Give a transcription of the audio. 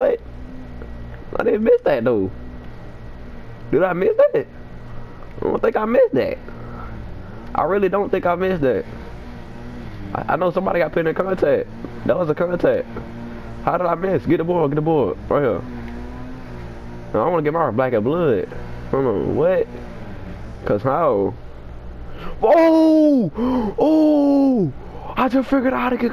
What? I didn't miss that though. Did I miss that? I don't think I missed that. I really don't think I missed that. I, I know somebody got put in contact. That was a contact. How did I miss? Get the board, get the board. Right here. I want to get my black and blood. Hold on, what? Cause how? Oh! Oh! I just figured out how to get